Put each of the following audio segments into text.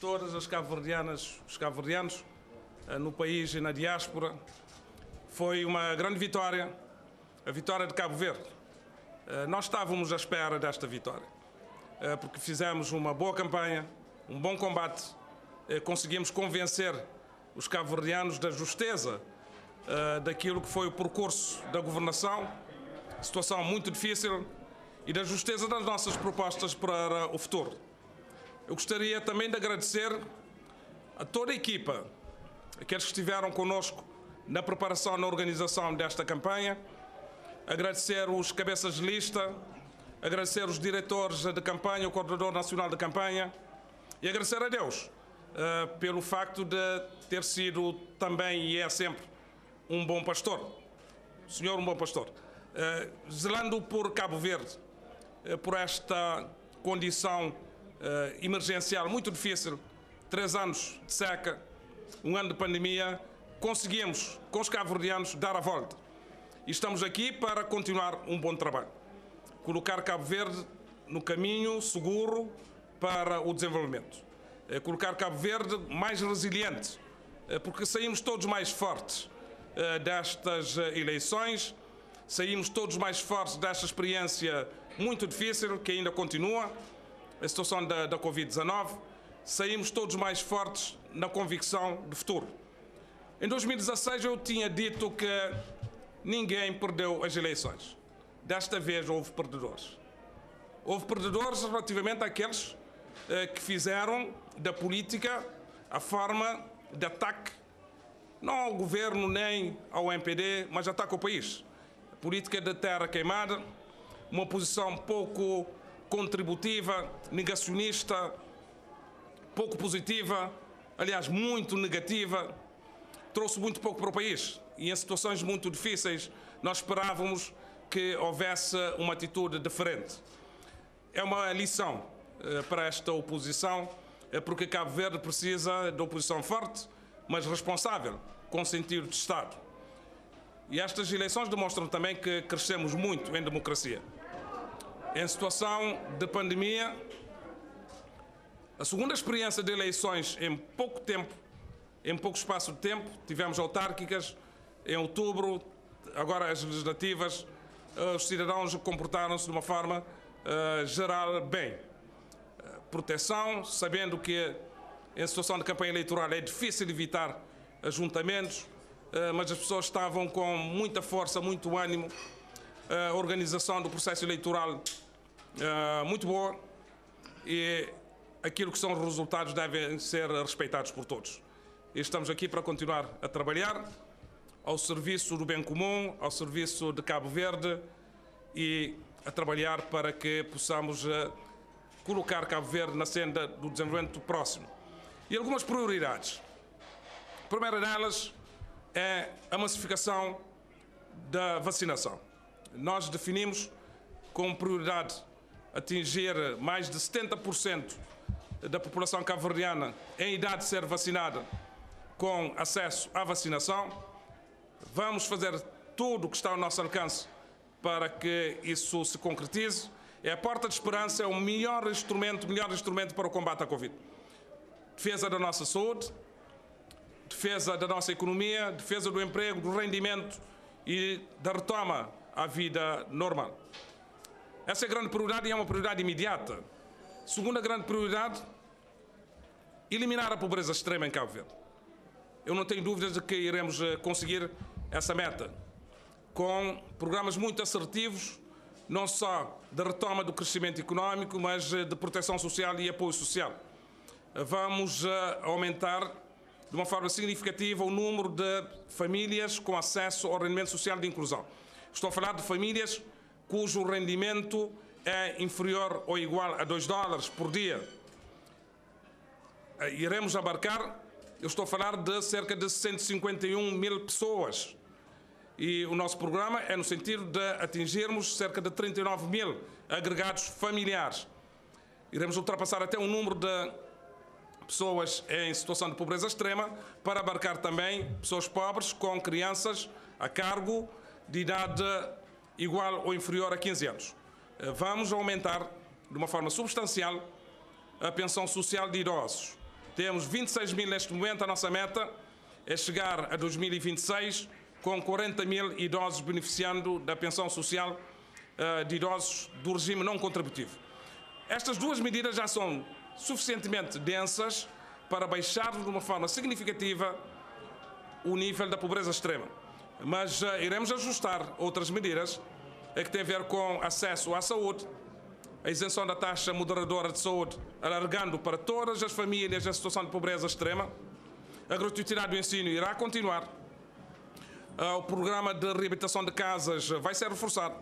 todas as cabo-verdianas, os cabo-verdianos eh, no país e na diáspora. Foi uma grande vitória, a vitória de Cabo Verde. Eh, nós estávamos à espera desta vitória, eh, porque fizemos uma boa campanha, um bom combate, conseguimos convencer os cabo-verdianos da justeza daquilo que foi o percurso da governação, situação muito difícil, e da justeza das nossas propostas para o futuro. Eu gostaria também de agradecer a toda a equipa, aqueles que estiveram conosco na preparação, na organização desta campanha, agradecer os cabeças de lista, agradecer os diretores de campanha, o coordenador nacional de campanha e agradecer a Deus uh, pelo facto de ter sido também e é sempre um bom pastor. Senhor, um bom pastor. Uh, zelando por Cabo Verde, uh, por esta condição emergencial muito difícil, três anos de seca, um ano de pandemia, conseguimos, com os cabo-verdianos, dar a volta. E estamos aqui para continuar um bom trabalho. Colocar Cabo Verde no caminho seguro para o desenvolvimento. Uh, colocar Cabo Verde mais resiliente, uh, porque saímos todos mais fortes destas eleições, saímos todos mais fortes desta experiência muito difícil que ainda continua a situação da, da Covid-19, saímos todos mais fortes na convicção de futuro. Em 2016 eu tinha dito que ninguém perdeu as eleições. Desta vez houve perdedores. Houve perdedores relativamente àqueles eh, que fizeram da política a forma de ataque, não ao governo nem ao MPD, mas ataque ao país. A política de terra queimada, uma posição pouco contributiva, negacionista, pouco positiva, aliás, muito negativa, trouxe muito pouco para o país. E em situações muito difíceis, nós esperávamos que houvesse uma atitude diferente. É uma lição eh, para esta oposição, eh, porque Cabo Verde precisa de oposição forte, mas responsável, com sentido de Estado. E estas eleições demonstram também que crescemos muito em democracia em situação de pandemia, a segunda experiência de eleições em pouco tempo, em pouco espaço de tempo, tivemos autárquicas em outubro, agora as legislativas, eh, os cidadãos comportaram-se de uma forma uh, geral bem. Uh, proteção, sabendo que em situação de campanha eleitoral é difícil evitar ajuntamentos, mas as pessoas estavam com muita força, muito ânimo a organização do processo eleitoral uh, muito boa e aquilo que são os resultados devem ser respeitados por todos. E estamos aqui para continuar a trabalhar ao serviço do bem comum, ao serviço de Cabo Verde e a trabalhar para que possamos uh, colocar Cabo Verde na senda do desenvolvimento próximo. E algumas prioridades. A primeira delas é a massificação da vacinação nós definimos como prioridade atingir mais de 70% da população cabo-verdiana em idade de ser vacinada com acesso à vacinação. Vamos fazer tudo o que está ao nosso alcance para que isso se concretize. É a porta de esperança, é o melhor instrumento, melhor instrumento para o combate à Covid. Defesa da nossa saúde, defesa da nossa economia, defesa do emprego, do rendimento e da retoma à vida normal. Essa é a grande prioridade e é uma prioridade imediata. Segunda grande prioridade, eliminar a pobreza extrema em Cabo Verde. Eu não tenho dúvidas de que iremos eh, conseguir essa meta, com programas muito assertivos, não só de retoma do crescimento económico, mas eh, de proteção social e apoio social. Vamos eh, aumentar de uma forma significativa o número de famílias com acesso ao rendimento social de inclusão. Estou a falar de famílias cujo rendimento é inferior ou igual a 2 dólares por dia. Eh, iremos abarcar, eu estou a falar de cerca de 151 mil pessoas. E o nosso programa é no sentido de atingirmos cerca de 39 mil agregados familiares. Iremos ultrapassar até um número de pessoas em situação de pobreza extrema para abarcar também pessoas pobres com crianças a cargo de idade igual ou inferior a 15 anos. Eh, vamos aumentar de uma forma substancial a pensão social de idosos, Temos 26 mil neste momento, a nossa meta é chegar a 2026 com 40 mil idosos beneficiando da pensão social uh, de idosos do regime não contributivo. Estas duas medidas já são suficientemente densas para baixar de uma forma significativa o nível da pobreza extrema. Mas uh, iremos ajustar outras medidas que têm a ver com acesso à saúde, a isenção da taxa moderadora de saúde, alargando para todas as famílias a situação de pobreza extrema. A gratuidade do ensino irá continuar. Uh, o programa de reabilitação de casas vai ser reforçado.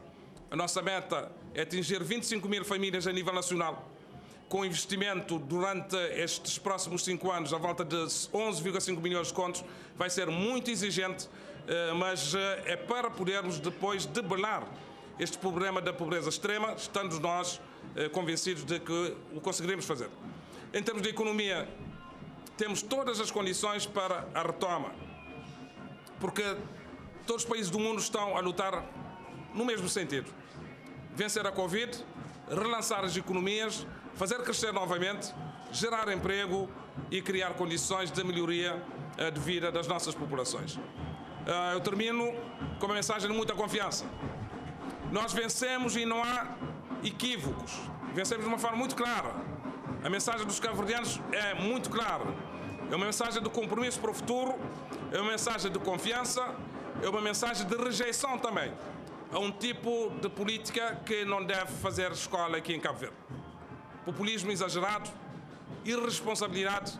A nossa meta é atingir 25 mil famílias a nível nacional, com investimento durante estes próximos cinco anos à volta de 11,5 milhões de contos. Vai ser muito exigente, eh, mas eh, é para podermos depois debelar este problema da pobreza extrema, estando nós eh, convencidos de que o conseguiremos fazer. Em termos de economia, temos todas as condições para a retoma, porque todos os países do mundo estão a lutar no mesmo sentido. Vencer a Covid, relançar as economias, fazer crescer novamente, gerar emprego e criar condições de melhoria eh, de vida das nossas populações. Eh, eu termino com uma mensagem de muita confiança. Nós vencemos e não há equívocos. Vencemos de uma forma muito clara. A mensagem dos cabo-verdianos é muito clara. É uma mensagem de compromisso para o futuro, é uma mensagem de confiança, é uma mensagem de rejeição também a um tipo de política que não deve fazer escola aqui em Cabo Verde. Populismo exagerado, irresponsabilidade,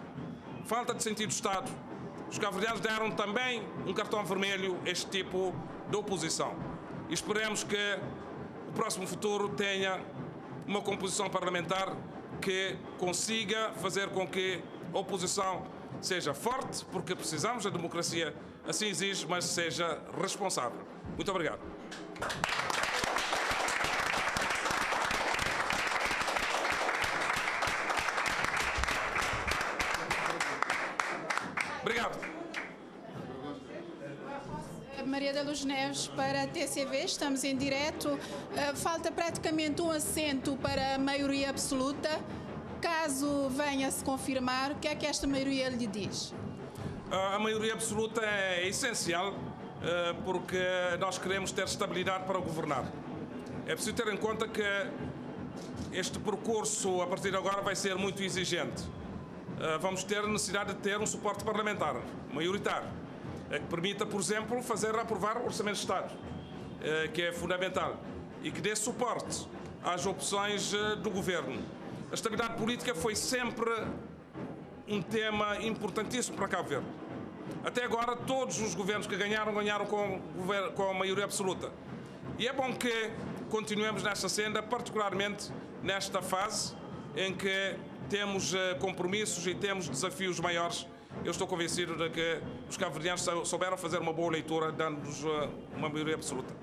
falta de sentido de Estado. Os cabo-verdianos deram também um cartão vermelho a este tipo de oposição. E esperemos que o próximo futuro tenha uma composição parlamentar que consiga fazer com que a oposição seja forte, porque precisamos, a democracia assim exige, mas seja responsável. Muito. Obrigado. Maria da Luz Neves para a TCV, estamos em direto. Eh, falta praticamente um assento para a maioria absoluta. Caso venha se confirmar, o que é que esta maioria lhe diz? A maioria absoluta é essencial eh, porque nós queremos ter estabilidade para governar. É preciso ter em conta que este percurso, a partir de agora, vai ser muito exigente. Eh, vamos ter necessidade de ter um suporte parlamentar, maioritário, que permita, por exemplo, fazer aprovar o Orçamento de Estado, eh, que é fundamental, e que dê suporte às opções do governo. A estabilidade política foi sempre um tema importantíssimo para Cabo Verde. Até agora, todos os governos que ganharam, ganharam com, com a maioria absoluta. E é bom que continuemos nesta senda, particularmente nesta fase em que temos compromissos e temos desafios maiores. Eu estou convencido de que os cabo-verdianos souberam fazer uma boa leitura, dando-nos uh, uma maioria absoluta.